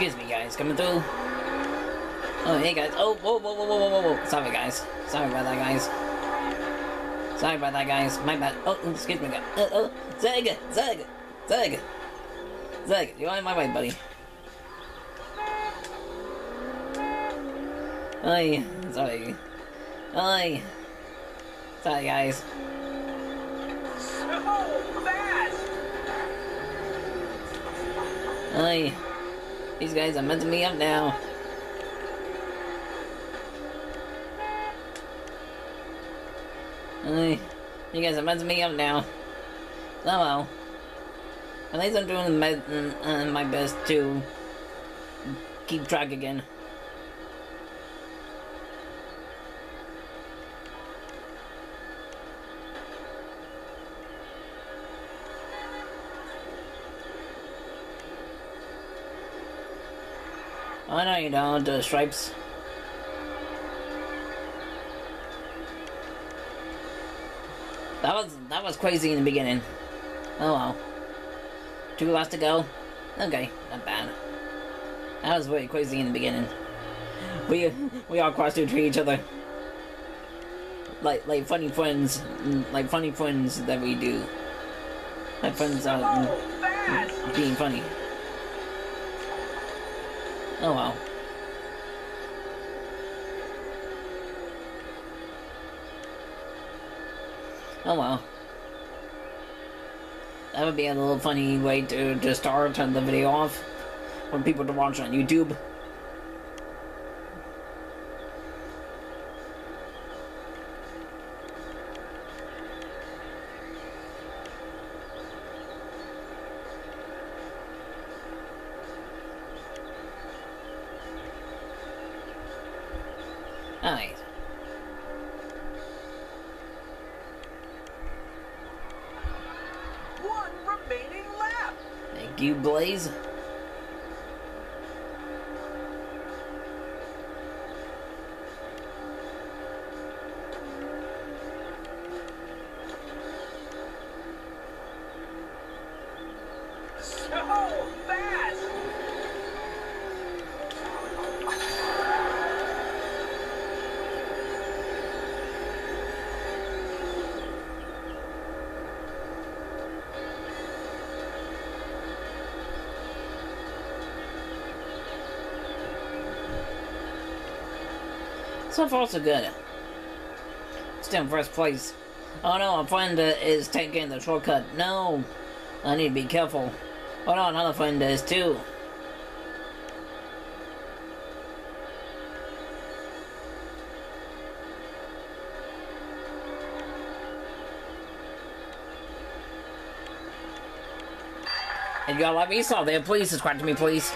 Excuse me, guys. Coming through. Oh, hey, guys. Oh, whoa, whoa, whoa, whoa, whoa, whoa. Sorry, guys. Sorry about that, guys. Sorry about that, guys. My bad. Oh, excuse me, guys. Uh, oh, oh. Zeg, Zeg, Zeg. Zeg, you're on my way, buddy. Oi, sorry. Oi. Sorry, guys. So fast! Oi. These guys are messing me up now. You guys are messing me up now. Oh well. At least I'm doing my, uh, my best to keep track again. Oh no, you don't, the stripes. That was that was crazy in the beginning. Oh well. Two laps to go. Okay, not bad. That was very crazy in the beginning. We we all crossed into each other. Like like funny friends, like funny friends that we do. Like friends uh, being funny. Oh wow. Oh well. That would be a little funny way to, to start turn the video off for people to watch on YouTube. Oh, Alright. One remaining lap! Thank you, Blaze. So So far, so good. Still in first place. Oh no, a friend is taking the shortcut. No! I need to be careful. Oh no, another friend is too. If you all like me, so there, please subscribe to me, please.